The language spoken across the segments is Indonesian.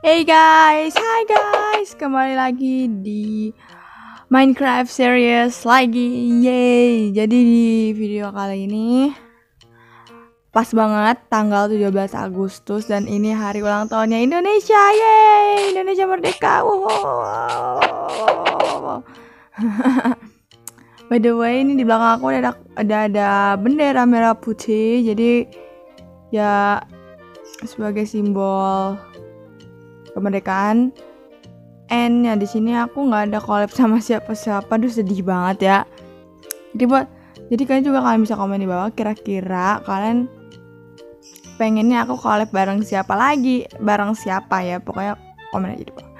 Hey guys, hai guys, kembali lagi di Minecraft series lagi, yay! Jadi di video kali ini pas banget tanggal 17 Agustus dan ini hari ulang tahunnya Indonesia, yay! Indonesia merdeka, wow! By the way, ini di belakang aku ada ada ada bendera merah putih, jadi ya sebagai simbol kemerdekaan. And ya di sini aku nggak ada collab sama siapa-siapa, tuh sedih banget ya. Jadi buat jadi kalian juga kalian bisa komen di bawah kira-kira kalian pengennya aku collab bareng siapa lagi, bareng siapa ya, pokoknya komen aja di bawah.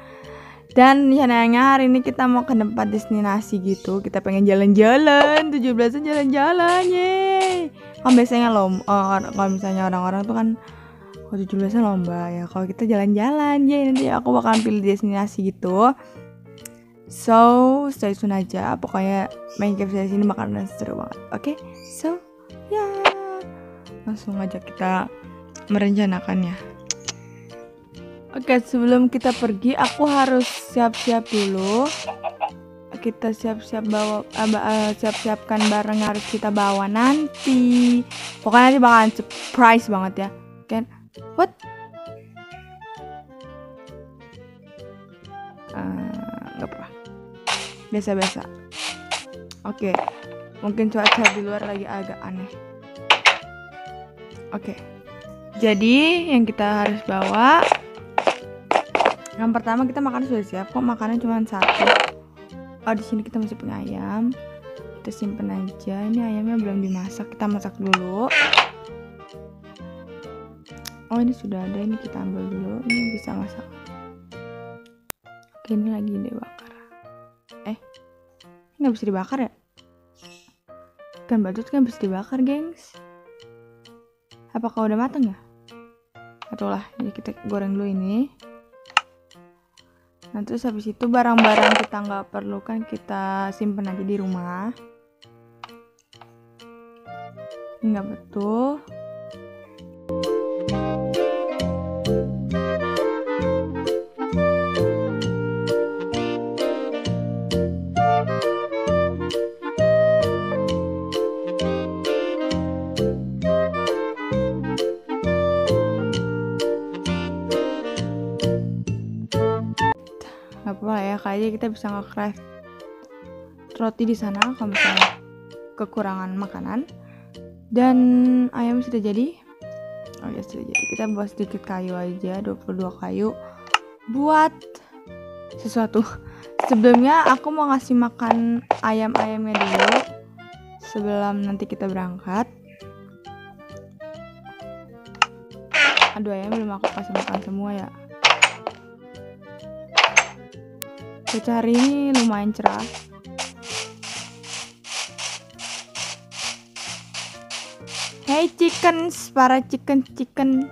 Dan rencananya hari ini kita mau ke tempat destinasi gitu Kita pengen jalan-jalan 17 jalan-jalan Yeay Kan biasanya lom oh, Kalau misalnya orang-orang tuh kan kalau 17 lomba ya kalau kita jalan-jalan ya nanti aku bakalan pilih destinasi gitu so stay tune aja pokoknya main game saya sini bakalan seru banget oke okay? so ya yeah. langsung aja kita merencanakannya oke okay, sebelum kita pergi aku harus siap-siap dulu kita siap-siap bawa uh, siap-siapkan barang harus kita bawa nanti pokoknya nanti bakalan surprise banget ya What? Uh, apa-apa. Biasa-biasa. Oke. Okay. Mungkin cuaca di luar lagi agak aneh. Oke. Okay. Jadi yang kita harus bawa yang pertama kita makan sudah siap kok makannya cuma satu. Oh di sini kita masih punya ayam. Kita simpen aja. Ini ayamnya belum dimasak. Kita masak dulu oh ini sudah ada ini kita ambil dulu. Ini bisa masak. Oke ini lagi dibakar. Eh ini nggak bisa dibakar ya? Kan batu kan bisa dibakar gengs. Apakah udah matang ya? Atau lah ini kita goreng dulu ini. Nah terus habis itu barang-barang kita nggak perlu kan kita simpen aja di rumah. Nggak betul kita bisa nge-craft roti di sana kalau misalnya kekurangan makanan. Dan ayam sudah jadi. Oh ya sudah jadi. Kita buat sedikit kayu aja 22 kayu buat sesuatu. Sebelumnya aku mau ngasih makan ayam-ayamnya dulu sebelum nanti kita berangkat. Aduh ayam belum aku kasih makan semua ya cuaca hari ini lumayan cerah Hey chickens, para chicken chicken.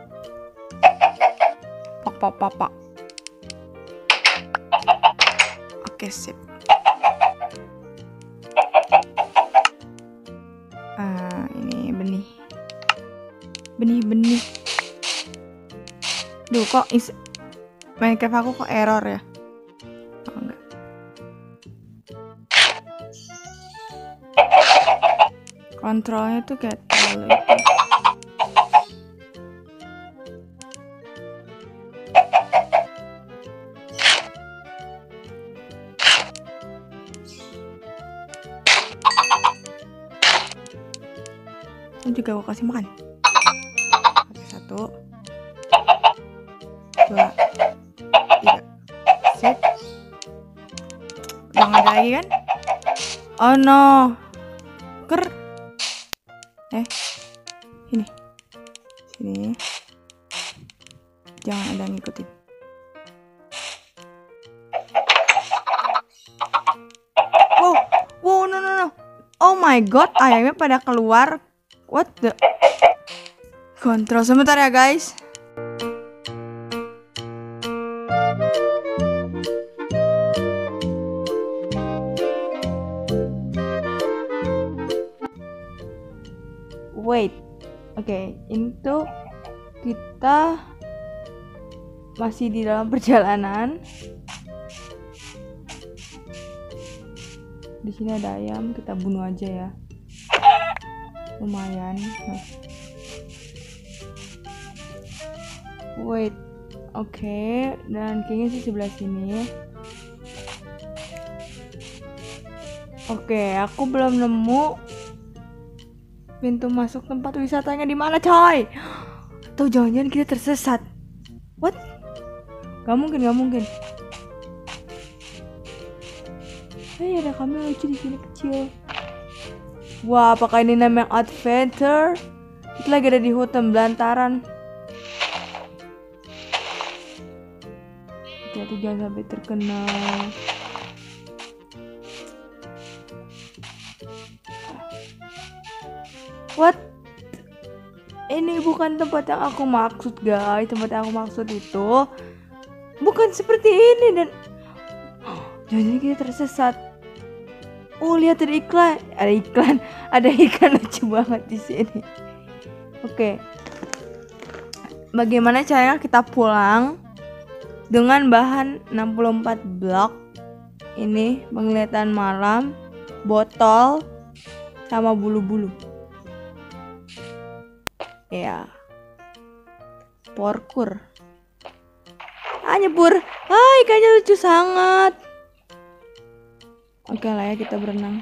Pok pok pok pok. Oke sip. Ah ini benih. Benih benih. Duh kok is Minecraft aku kok error ya? Kontrolnya tuh kayak terlalu itu ini juga gue kasih makan. Satu. Dua. Tiga. Sip. Jangan ada lagi kan? Oh no my god ayamnya pada keluar. What the? Kontrol sebentar ya guys. Wait. Oke okay, ini tuh kita masih di dalam perjalanan di sini ada ayam kita bunuh aja ya. Lumayan. Wait oke. Okay. dan kayaknya sih sebelah sini. Oke okay, aku belum nemu pintu masuk tempat wisatanya di mana coy. Atau jangan-jangan kita tersesat. What? Gak mungkin gak mungkin Hey, ada kambing lucu di sini kecil. Wah, apakah ini namanya adventure? Kita lagi ada di hutan belantaran. Hati-hati jangan sampai terkenal. What? Ini bukan tempat yang aku maksud, guys. Tempat yang aku maksud itu bukan seperti ini dan jangan kita tersesat. Oh lihat ada iklan. Ada iklan. Ada ikan lucu banget di sini. Oke. Bagaimana caranya kita pulang dengan bahan 64 blok? Ini penglihatan malam botol sama bulu-bulu. Ya. Porkur. Ah nyebur. Ah ikannya lucu sangat Oke lah ya kita berenang.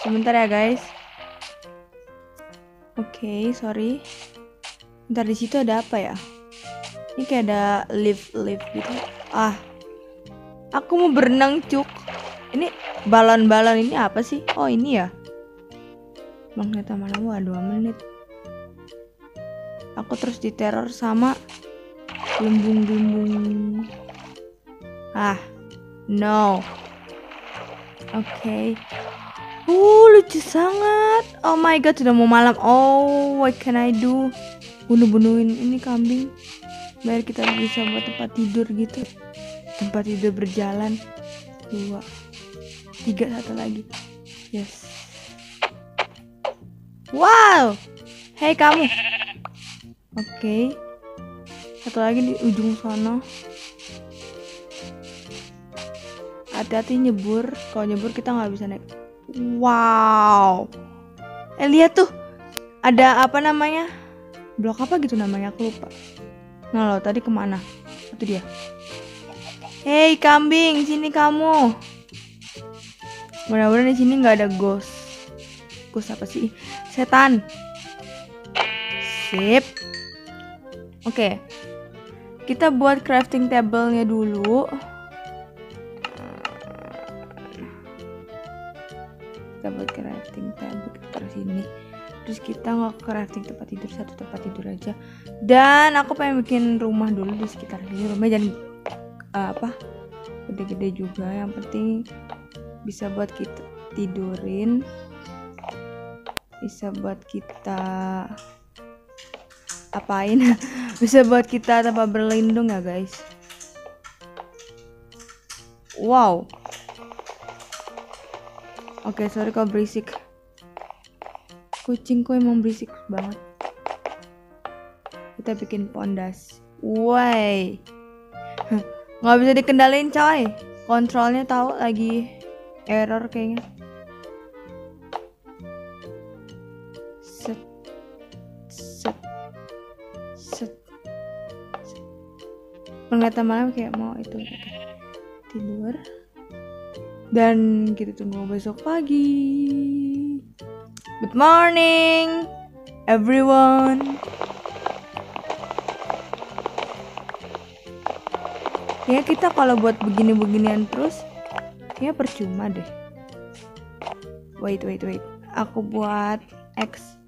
Sebentar ya guys. Oke, okay, sorry. Ntar di situ ada apa ya? Ini kayak ada lift lift gitu. Ah, aku mau berenang cuk. Ini balon-balon ini apa sih? Oh ini ya. Magnet mana? Wah dua menit. Aku terus diteror sama Lumbung-lumbung. Ah, no. Oke. Okay. Uh, lucu sangat. Oh my god, sudah mau malam. Oh, what can I do? Bunuh-bunuhin ini kambing. Biar kita bisa buat tempat tidur gitu. Tempat tidur berjalan. Dua. Tiga, satu lagi. Yes. Wow. Hei kamu. Oke. Okay satu lagi di ujung sana hati-hati nyebur. Kalau nyebur kita nggak bisa naik. Wow. Eh lihat tuh. Ada apa namanya? Blok apa gitu namanya? Aku lupa. Nah lo tadi ke mana? Itu dia. Hei kambing sini kamu. Mudah-mudahan di sini nggak ada ghost. Ghost apa sih? Setan. Sip. Oke. okay kita buat crafting table-nya dulu. Kita buat crafting table kita sini. Terus kita nggak crafting tempat tidur satu tempat tidur aja. Dan aku pengen bikin rumah dulu di sekitar sini. Rumah jangan uh, apa gede-gede juga. Yang penting bisa buat kita tidurin. Bisa buat kita apain? Bisa buat kita tanpa berlindung ya guys? Wow. Oke okay, sorry kalau berisik. Kucingku emang berisik banget. Kita bikin pondas. Woi nggak bisa dikendalin coy. Kontrolnya tahu lagi error kayaknya penglihatan malam kayak mau itu tidur. Dan kita tunggu besok pagi. Good morning everyone. Ya kita kalau buat begini-beginian terus ya percuma deh. Wait wait wait. Aku buat X.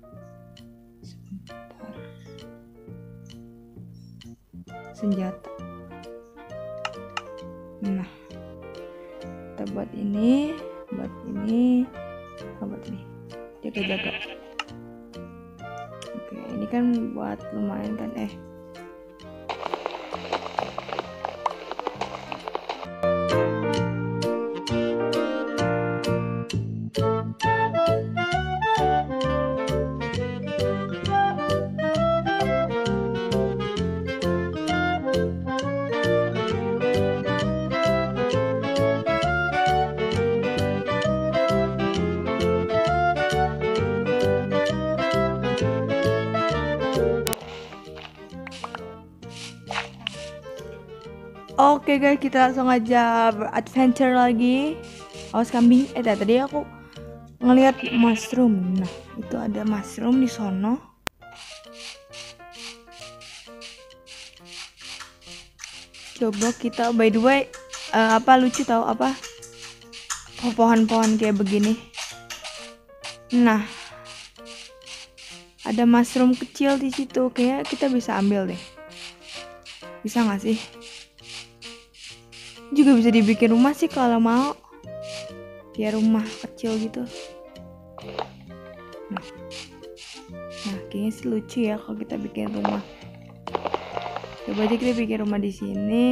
Senjata nah kita buat ini buat ini buat ini. Jaga-jaga oke ini kan buat lumayan kan eh Oke guys, kita langsung aja adventure lagi. Awas kambing. Eh tadi aku ngelihat mushroom. Nah, itu ada mushroom di sono. Coba kita by the way uh, apa lucu tahu apa? Oh, pohon-pohon kayak begini. Nah, ada mushroom kecil di situ. Kayak kita bisa ambil deh. Bisa nggak sih? Juga bisa dibikin rumah sih kalau mau. Ya rumah kecil gitu. Nah, nah kayaknya sih lucu ya kalau kita bikin rumah. Coba aja kita bikin rumah di sini.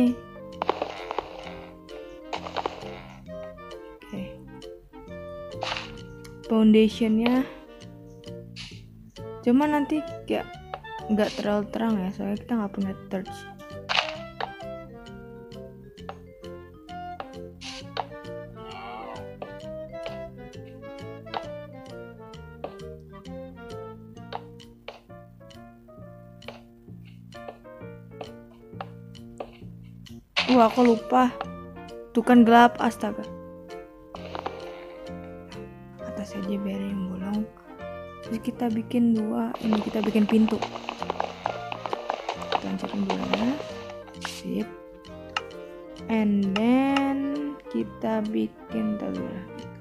Oke. Foundationnya. Cuma nanti kayak nggak terlalu terang ya soalnya kita nggak punya torch Wah, aku lupa. Tuh kan gelap, astaga. Atas aja biar yang bolong. Terus kita bikin dua, ini kita bikin pintu. Lancarin dulu ya. Sip. And then kita bikin tadi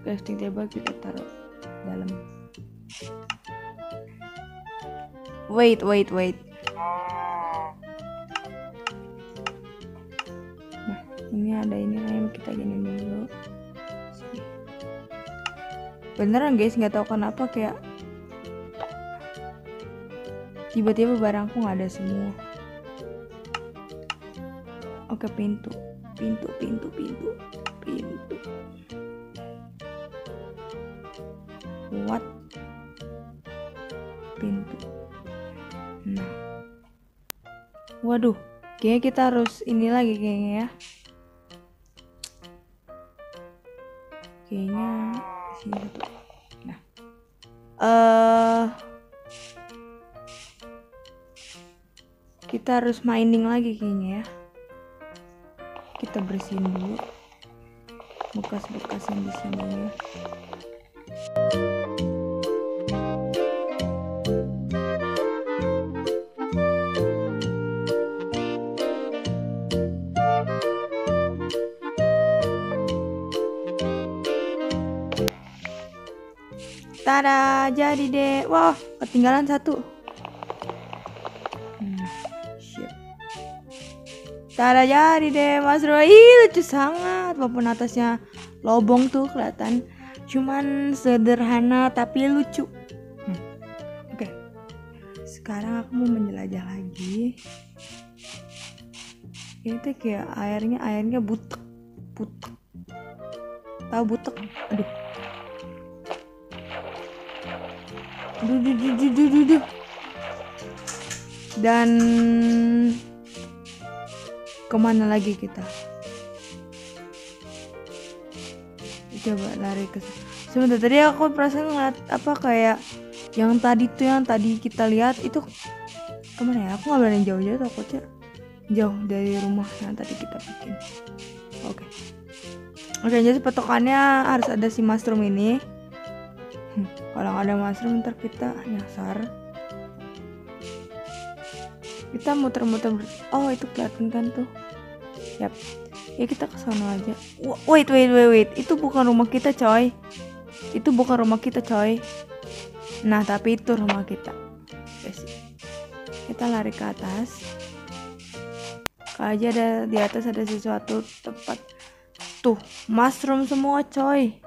crafting table kita taruh dalam. Wait, wait, wait. Beneran guys nggak tahu kenapa kayak tiba-tiba barangku nggak ada semua. Oke pintu pintu pintu pintu pintu. What? Pintu. Nah. Waduh kayaknya kita harus ini lagi kayaknya ya uh, kita harus mining lagi kayaknya ya. Kita bersihin dulu bekas-bekas yang di sini ya Tada, jadi deh. Wah, ketinggalan satu. Hmm, Tada jadi deh, Mas Roy. lucu sangat. Walaupun atasnya lobong tuh kelihatan. Cuman sederhana tapi lucu. Hmm. Oke. Okay. Sekarang aku mau menjelajah lagi. Ini tuh kayak airnya airnya butek. Butek. Tahu butek? Aduh Dan ke mana lagi kita? Coba lari ke sebentar tadi aku perasaan ngeliat apa kayak yang tadi tuh yang tadi kita lihat itu ke mana ya? Aku nggak berani jauh-jauh takutnya jauh dari rumah yang tadi kita bikin. Oke. Okay. Oke, jadi petokannya harus ada si mushroom ini kalau nggak ada mushroom ntar kita nyasar. Kita muter-muter oh itu kelihatan kan tuh. Yap. Ya kita ke sana aja. Wait wait wait wait. Itu bukan rumah kita coy. Itu bukan rumah kita coy. Nah tapi itu rumah kita. Kita lari ke atas. Kalau aja ada di atas ada sesuatu tempat. Tuh mushroom semua coy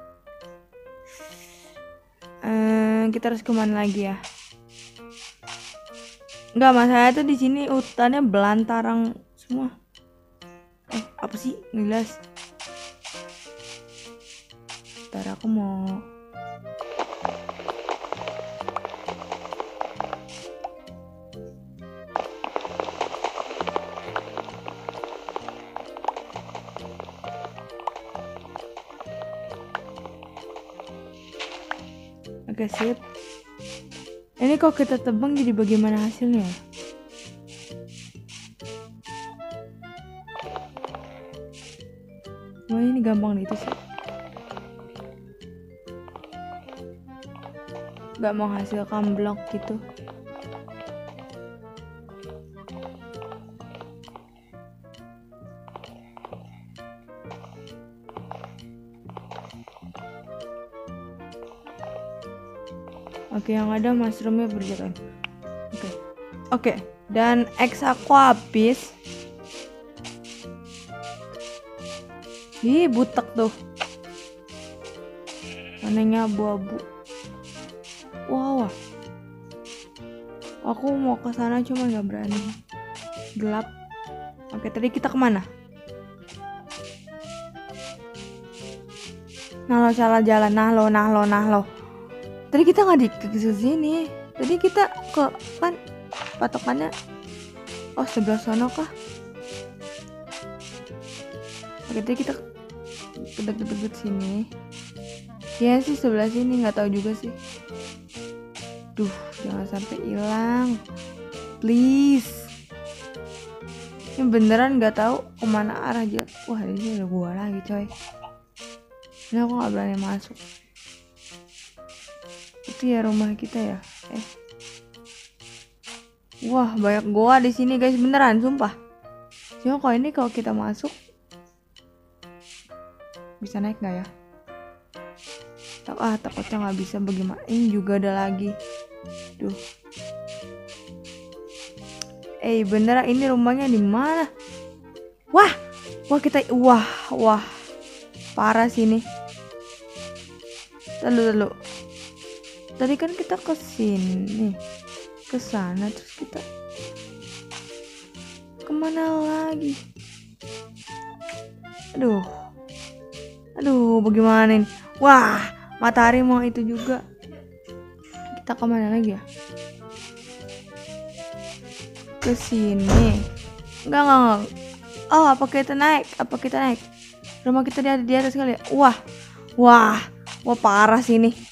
hmm, kita harus ke mana lagi ya? Nggak masalah tuh di sini hutannya belantarang semua. Eh apa sih? Jelas ntar aku mau Oke sip. Ini kok kita tebang jadi bagaimana hasilnya? Wah ini gampang itu sih. Gak menghasilkan blok gitu. Oke, yang ada mushroomnya berjalan. Oke, oke. Dan X aku habis. Ih, butek tuh. Anehnya abu-abu. Wow. Aku mau ke sana cuma nggak berani. Gelap. Oke, tadi kita ke mana? Nah lo salah jalan. Nah lo, nah lo, nah lo. Tadi kita nggak di ke sini. Tadi kita ke kan patokannya. Oh sebelah sana kah? Oke, tadi kita deket-deket sini ya sih sebelah sini nggak tahu juga sih duh jangan sampai hilang please ini beneran nggak tahu ke mana arah aja wah ini udah gua lagi coy ini aku nggak berani masuk itu ya rumah kita ya? Eh. Wah banyak gua di sini guys. Beneran sumpah. Cuma kalau ini kalau kita masuk bisa naik nggak ya? Tak ah takutnya nggak bisa. Bagaimana ini juga ada lagi. Duh. Eh bener ini rumahnya di mana? Wah wah kita wah wah. Parah sini lalu lalu tadi kan kita ke sini ke sana terus kita ke mana lagi? Aduh. Aduh bagaimana ini? Wah matahari mau itu juga. Kita ke mana lagi ya? Ke sini. Enggak enggak enggak oh apa kita naik? Apa kita naik? Rumah kita di, di atas kali ya? Wah. Wah. Wah parah sini aduh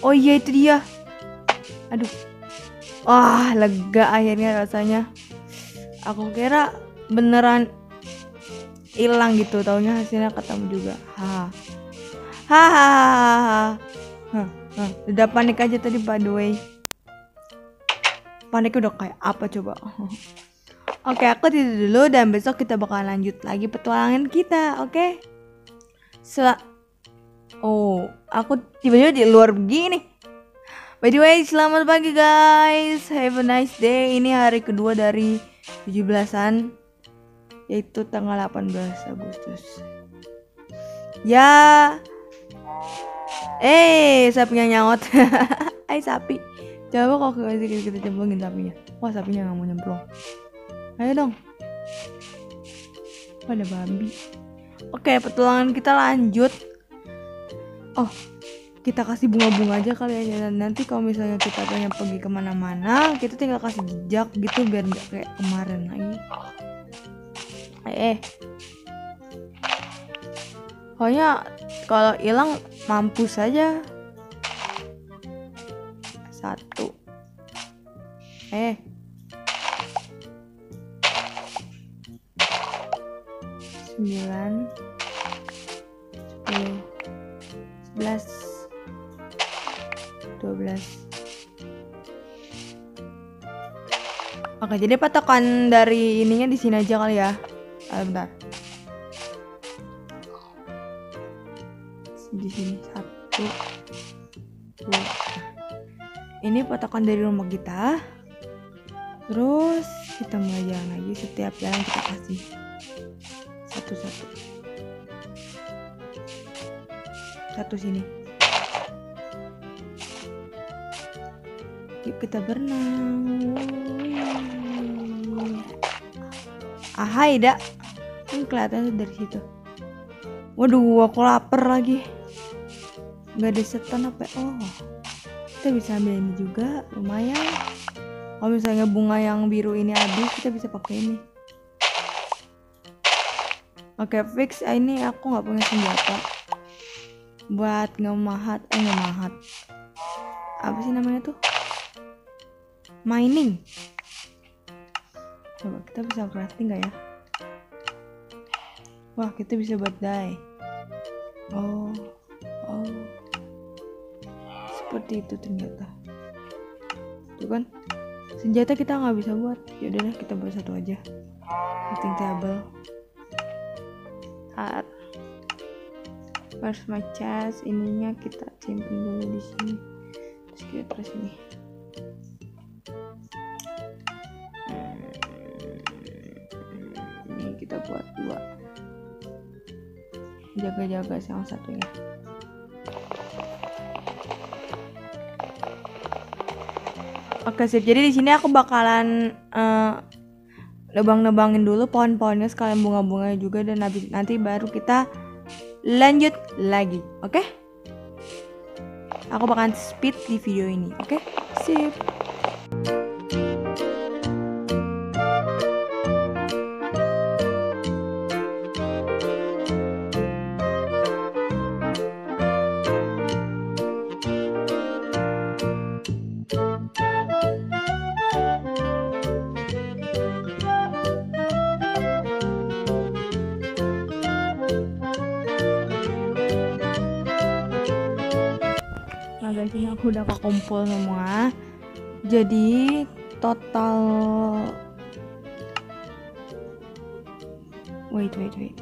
Oh iya itu dia. Aduh. Wah, lega akhirnya rasanya. Aku kira beneran hilang gitu, taunya hasilnya ketemu juga. Ha. Hahaha. Udah panik aja tadi by the way. Paniknya udah kayak apa coba? Oke, aku tidur dulu dan besok kita bakal lanjut lagi petualangan kita, oke? Sel Oh, aku tiba-tiba di luar begini. By the way, selamat pagi guys. Have a nice day. Ini hari kedua dari 17-an yaitu tanggal 18 Agustus. Ya. Eh, sapinya nyaut. Hai sapi. Coba kok kita, cemplungin sapinya. Wah, sapinya nggak mau nyemplung. Ayo dong. Ada babi. Oke, petualangan kita lanjut. Oh, kita kasih bunga-bunga aja kali ya. Dan nanti kalau misalnya kita pengen pergi ke mana-mana, kita tinggal kasih jejak gitu biar nggak kayak kemarin lagi. Eh, pokoknya kalau hilang mampus saja. Satu. Eh, sembilan sepuluh sebelas dua belas Oke, jadi patokan dari ininya di sini aja kali ya. Ah, bentar. Di sini satu, dua. Ini patokan dari rumah kita. Terus kita mulai jalan lagi setiap jalan kita kasih satu-satu satu sini Yuk kita berenang. Ah, hai, dak. Ini kelihatan dari situ. Waduh, aku lapar lagi. Gak ada setan apa? Oh, kita bisa ambil ini juga, lumayan. Kalau misalnya bunga yang biru ini habis, kita bisa pakai ini. Oke, fix. Ah, ini aku nggak punya senjata buat ngemahat, eh ngemahat. Apa sih namanya tuh? Mining. Coba kita bisa crafting nggak ya? Wah, kita bisa buat dye. Oh, oh, seperti itu ternyata. Tuh kan? senjata kita nggak bisa buat ya udah kita buat satu aja crafting table first my chest ininya kita simpen dulu di sini. Terus kita terus ini. Ini kita buat dua. Jaga-jaga yang satunya Oke sip. Jadi di sini aku bakalan uh, nebang-nebangin dulu pohon-pohonnya sekalian bunga-bunganya juga dan nanti baru kita lanjut lagi. Oke? Aku bakalan speed di video ini. Oke? Sip. Ini aku udah kekumpul semua. Jadi total Wait wait wait.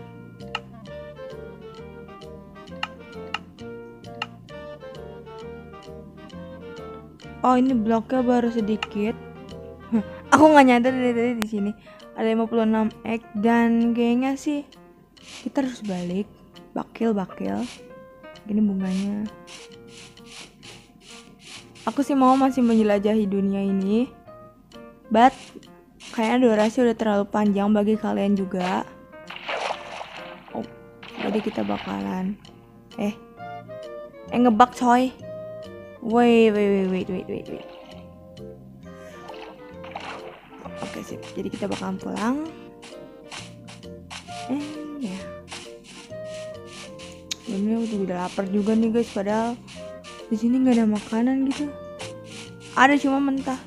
Oh ini bloknya baru sedikit. Aku nggak nyadar dari tadi di sini. Ada 56 egg dan kayaknya sih kita harus balik. Bakil bakil. Gini bunganya aku sih mau masih menjelajahi dunia ini but kayaknya durasi udah terlalu panjang bagi kalian juga. Oh, jadi kita bakalan eh eh ngebak coy. Wait wait wait wait wait wait wait. Oke sip. Jadi kita bakalan pulang. Eh ya ini udah lapar juga nih guys padahal di sini nggak ada makanan gitu. Ada cuma mentah.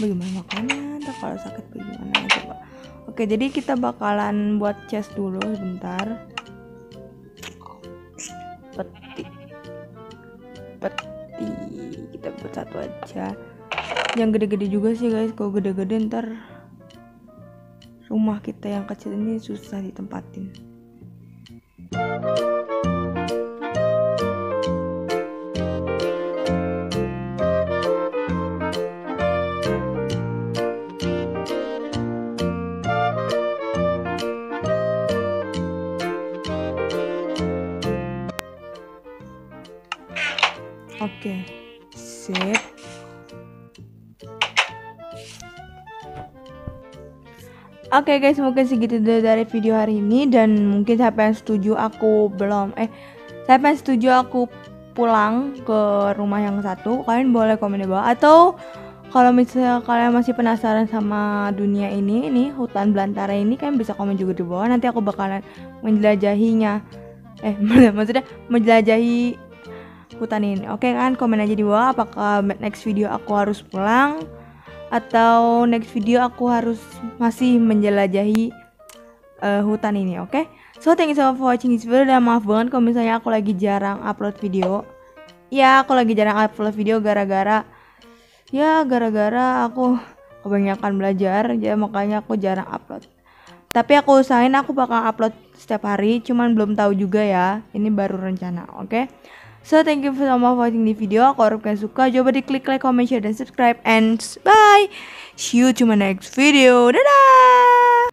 Bagaimana makanan tak kalau sakit bagaimana? Coba. Oke jadi kita bakalan buat chest dulu sebentar. Peti. Peti. Kita buat satu aja. Yang gede-gede juga sih guys. Kalau gede-gede ntar rumah kita yang kecil ini susah ditempatin. Oke, Oke guys, mungkin segitu dulu dari video hari ini dan mungkin siapa yang setuju aku belum eh siapa yang setuju aku pulang ke rumah yang satu, kalian boleh komen di bawah atau kalau misalnya kalian masih penasaran sama dunia ini, ini hutan belantara ini kalian bisa komen juga di bawah. Nanti aku bakalan menjelajahinya. Eh, maksudnya menjelajahi hutan ini. Oke kan, komen aja di bawah apakah next video aku harus pulang atau next video aku harus masih menjelajahi uh, hutan ini, oke? So, thank you so much for watching this video dan maaf banget kalau misalnya aku lagi jarang upload video. Ya, aku lagi jarang upload video gara-gara ya gara-gara aku kebanyakan belajar, ya makanya aku jarang upload. Tapi aku usahain aku bakal upload setiap hari, cuman belum tahu juga ya. Ini baru rencana, oke? Okay? So thank you so much for watching the video. Kalau kalian suka, coba di klik like, comment, share, dan subscribe. And bye. See you to my next video. Dadah.